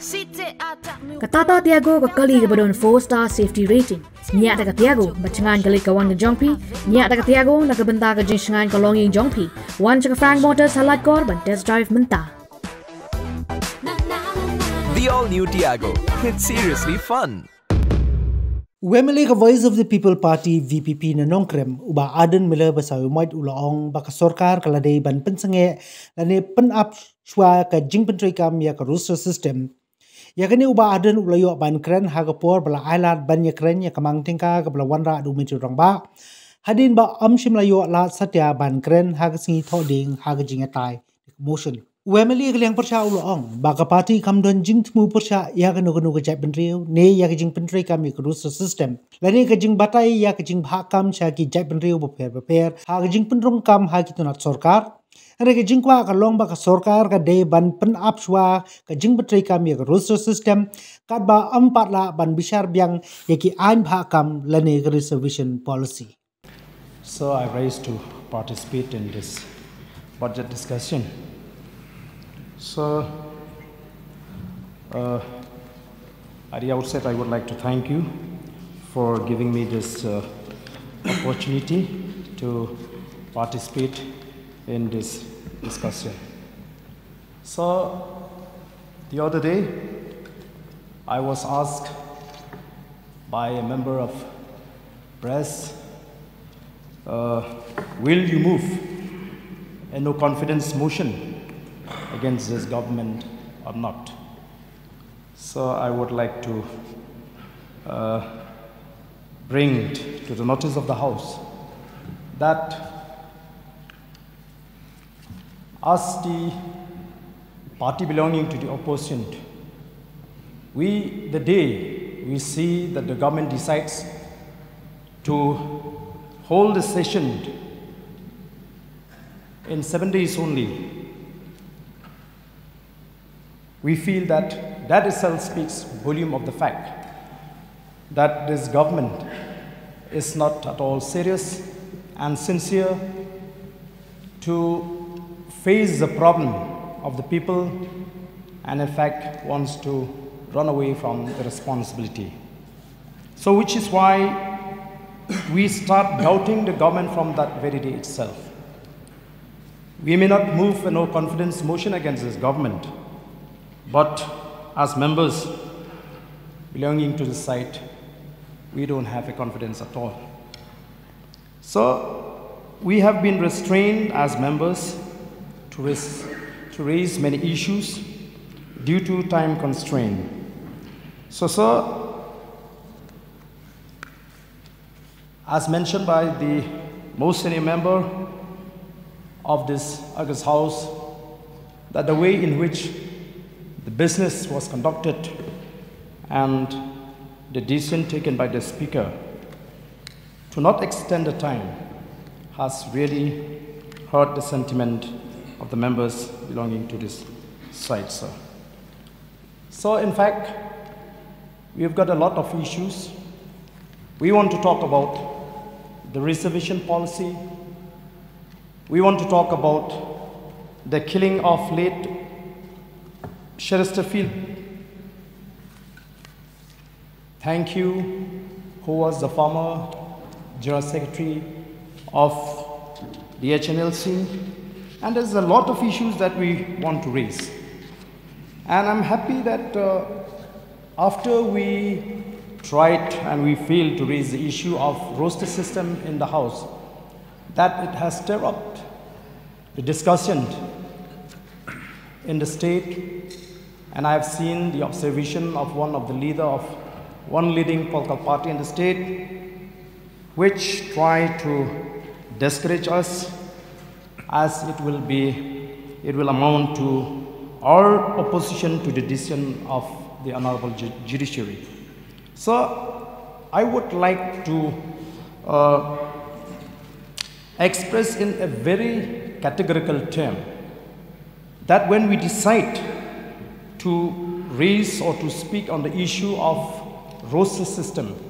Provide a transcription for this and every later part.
Katata Tiago kekali kebadan 4-star safety rating. Nyak tak Tiago bacangan kali kawan ke Jongpi, Nyak tak Tiago nak bentar ke jensengan kolongi Jongpi. Wan cek Frank Motors halat korban test drive mentah. The all new Tiago. It's seriously fun. Wemele ke Voice of the People Party VPP na nongkrem uba aden mele basawi moit ulaong baka sorkar kaladei ban pensenge lane pen up shwa ka jing pentrikam ya ka rooster system ya kani uba aden ulayo ban kren ha ka por bala ailat ban ya kren ya kamang tingka ka bala wanra du mi rang ba. Hadin ba am shim layo la satya ban kren ha ka singi thoding ha ka jinga tai. Motion. Wemeli kaliang persya baka party kam don jing tmu persya ya ka nugu nugu jai penriu ne ya ka jing pentri kam ya rooster system. Lani ka jing batai ya ka jing bha kam sha ki jai penriu bo per ha ka jing penrong kam ha ki tunat sorkar Ada ka kwa ka sorkar ka de ban pen ap shwa ka jing pentri kam rooster system kat ba empat la ban bishar biang ya ki ain bha kam lani ka reservation policy. So I raised to participate in this budget discussion. So, uh, at the outset, I would like to thank you for giving me this uh, opportunity to participate in this discussion. So, the other day, I was asked by a member of press, uh, will you move a no confidence motion against this government or not. So I would like to uh, bring to the notice of the House that as the party belonging to the opposition, we, the day we see that the government decides to hold a session in seven days only, we feel that that itself speaks volume of the fact that this government is not at all serious and sincere to face the problem of the people and in fact wants to run away from the responsibility. So which is why we start doubting the government from that very day itself. We may not move a no confidence motion against this government, but as members belonging to the site, we don't have a confidence at all. So we have been restrained as members to raise, to raise many issues due to time constraint. So, sir, as mentioned by the most senior member of this August House, that the way in which the business was conducted and the decision taken by the speaker to not extend the time has really hurt the sentiment of the members belonging to this site, sir. So, in fact, we've got a lot of issues. We want to talk about the reservation policy. We want to talk about the killing of late Chesterfield. Thank you, who was the former General Secretary of the HNLC. And there's a lot of issues that we want to raise. And I'm happy that uh, after we tried and we failed to raise the issue of roster system in the House, that it has stirred up the discussion in the state and I have seen the observation of one of the leader of one leading political party in the state, which try to discourage us as it will be, it will amount to our opposition to the decision of the Honorable Judiciary. So I would like to uh, express in a very categorical term that when we decide to raise or to speak on the issue of roster system.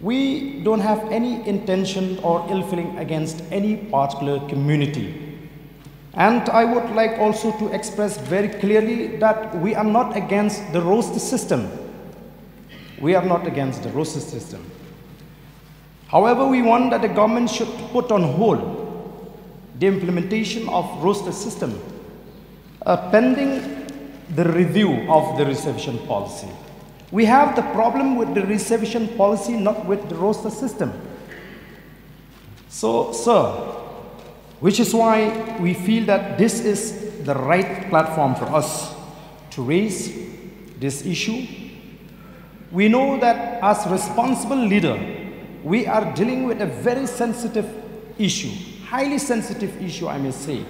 We don't have any intention or ill feeling against any particular community. And I would like also to express very clearly that we are not against the roster system. We are not against the roster system. However, we want that the government should put on hold the implementation of roster system uh, pending the review of the reservation policy. We have the problem with the reservation policy, not with the roster system. So, sir, which is why we feel that this is the right platform for us to raise this issue. We know that as responsible leader, we are dealing with a very sensitive issue, highly sensitive issue, I may say.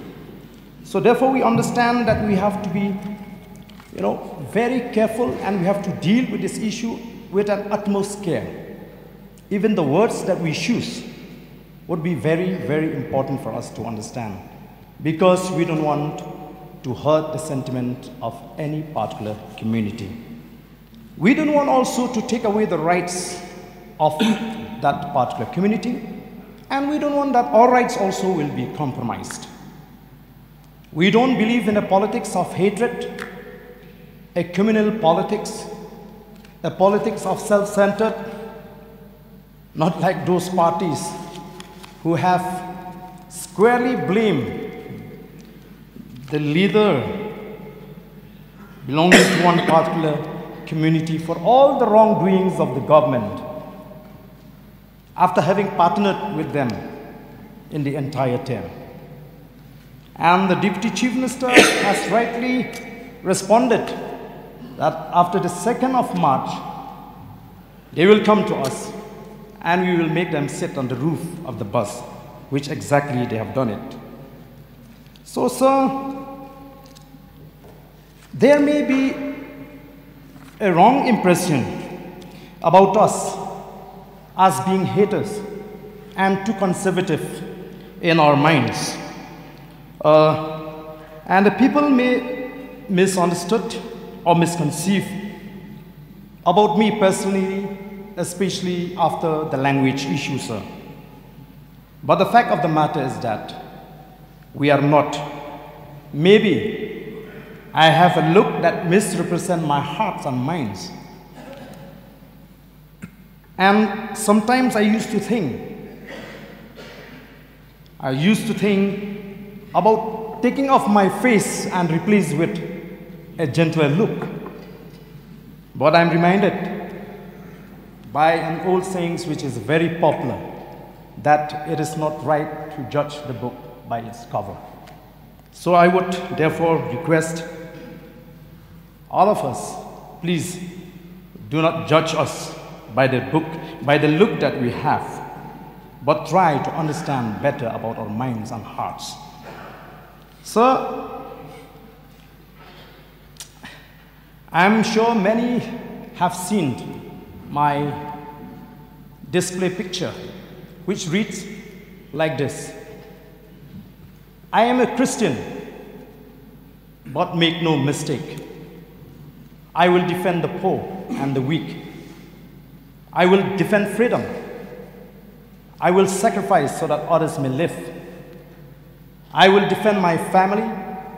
So therefore, we understand that we have to be, you know, very careful and we have to deal with this issue with an utmost care. Even the words that we choose would be very, very important for us to understand because we don't want to hurt the sentiment of any particular community. We don't want also to take away the rights of that particular community, and we don't want that our rights also will be compromised. We don't believe in a politics of hatred, a communal politics, a politics of self centered, not like those parties who have squarely blamed the leader belonging to one particular community for all the wrongdoings of the government after having partnered with them in the entire term. And the Deputy Chief Minister has rightly responded that after the 2nd of March, they will come to us and we will make them sit on the roof of the bus, which exactly they have done it. So, sir, there may be a wrong impression about us as being haters and too conservative in our minds. Uh, and the people may misunderstood or misconceive about me personally, especially after the language issue, sir. But the fact of the matter is that we are not. Maybe I have a look that misrepresent my hearts and minds. And sometimes I used to think, I used to think about taking off my face and replace with a gentler look. But I'm reminded by an old saying which is very popular that it is not right to judge the book by its cover. So I would therefore request all of us, please do not judge us by the book, by the look that we have, but try to understand better about our minds and hearts. So, I'm sure many have seen my display picture, which reads like this I am a Christian, but make no mistake. I will defend the poor and the weak. I will defend freedom. I will sacrifice so that others may live. I will defend my family,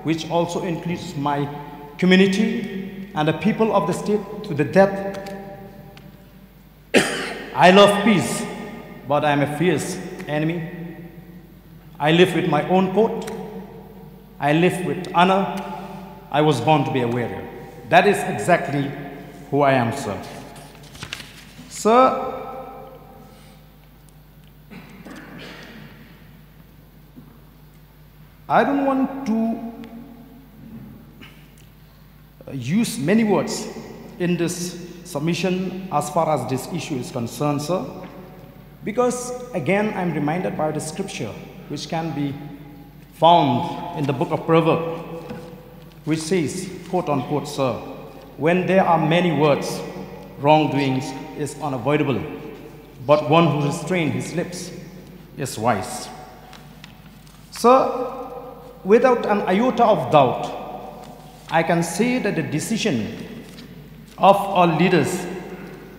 which also includes my community and the people of the state to the death. I love peace, but I am a fierce enemy. I live with my own code. I live with honor. I was born to be a warrior. That is exactly who I am, sir. Sir, I don't want to use many words in this submission as far as this issue is concerned, sir, because again, I'm reminded by the scripture which can be found in the book of Proverbs, which says, quote unquote, sir, when there are many words, wrongdoings is unavoidable, but one who restrains his lips is wise. Sir, without an iota of doubt, I can say that the decision of our leaders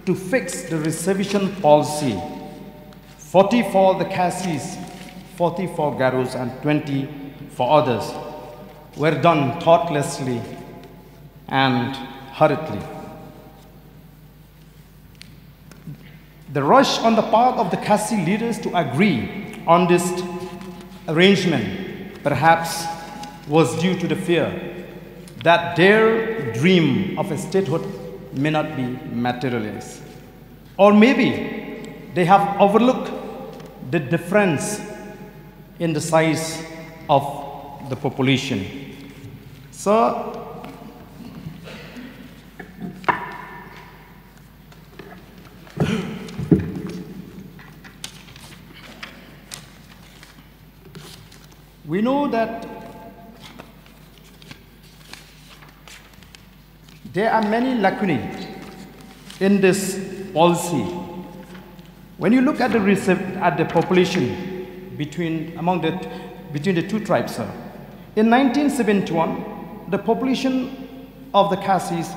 to fix the reservation policy 40 for the Khasis, 40 for Garos, and 20 for others were done thoughtlessly and hurriedly. The rush on the part of the Khasi leaders to agree on this arrangement perhaps was due to the fear that their dream of a statehood may not be materialized. Or maybe they have overlooked the difference in the size of the population. So, we know that there are many lacunae in this policy. When you look at the, at the population between, among the, between the two tribes, sir, in 1971, the population of the Khasis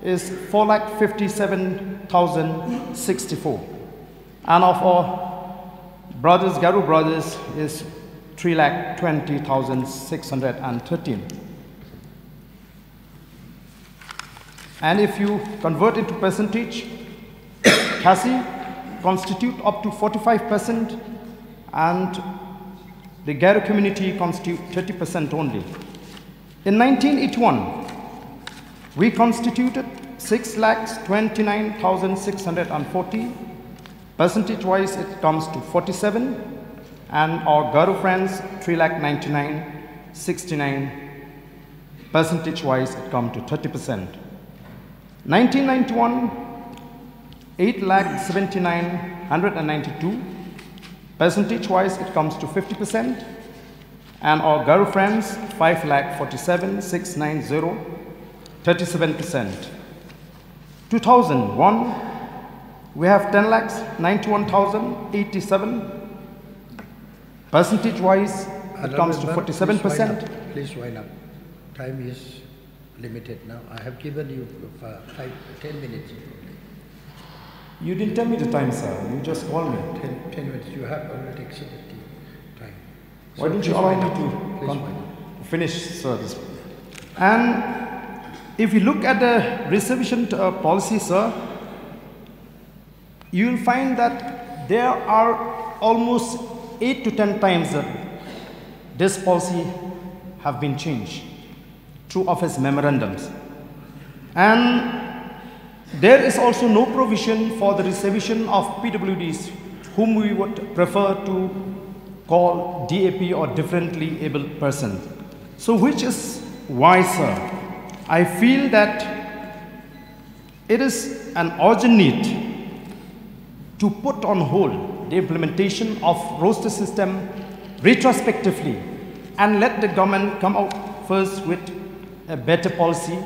is 4,57,064. And of our brothers, Garo brothers, is 3,20,613. And if you convert it to percentage, Khasi constitute up to 45% and the Garo community constitute 30% only. In 1981, we constituted 6,29,640. Percentage-wise, it comes to 47. And our Garo friends, 3,99,69. Percentage-wise, it comes to 30%. 1991, 8,79,192. Percentage-wise, it comes to 50%. And our Garo friends, 5,47,690, 37%. 2001, we have 10 lakhs, 91,087. Percentage-wise, it comes to Honorable member, please wind 47%. Please wind up. Time is limited now. I have given you uh, five, 10 minutes. You didn't tell me the time, sir. You just called me. 10, 10 minutes. You have already exceeded the time. Why So don't you allow me to Please con- wind up. finish, sir? This. And if you look at the reservation uh, policy, sir, you will find that there are almost eight to ten times that this policy have been changed through office memorandums. And there is also no provision for the reservation of PWDs, whom we would prefer to call DAP or differently abled persons. So, which is wiser? I feel that it is an urgent need to put on hold the implementation of roster system retrospectively and let the government come out first with a better policy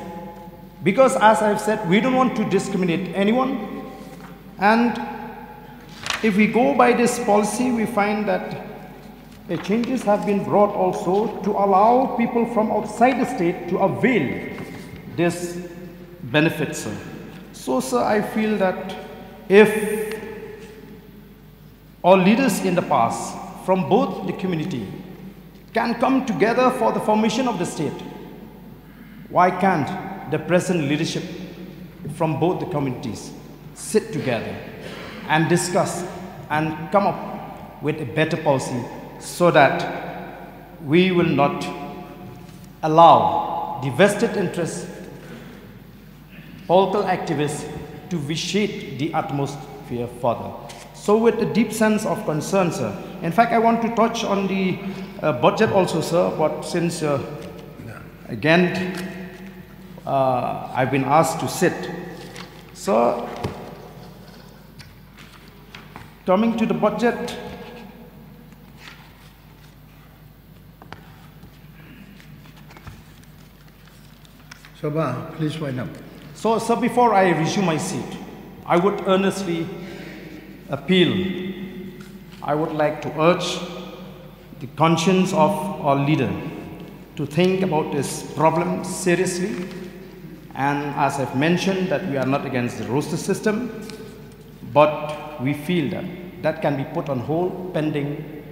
because as I've said, we don't want to discriminate anyone. And if we go by this policy, we find that changes have been brought also to allow people from outside the state to avail this benefit, sir. So, sir, I feel that if all leaders in the past from both the community can come together for the formation of the state, why can't the present leadership from both the communities sit together and discuss and come up with a better policy so that we will not allow the vested interests, political activists to vitiate the atmosphere further. So with a deep sense of concern, sir. In fact, I want to touch on the uh, budget also, sir, but since uh, again uh, I've been asked to sit. So, coming to the budget, Sabha, please wind up. so, sir, before I resume my seat, I would earnestly appeal, I would like to urge the conscience of our leader to think about this problem seriously. And as I've mentioned, that we are not against the roster system, but we feel that that can be put on hold pending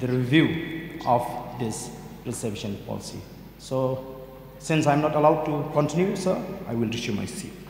the review of this reservation policy. So, since I'm not allowed to continue, sir, I will resume my seat.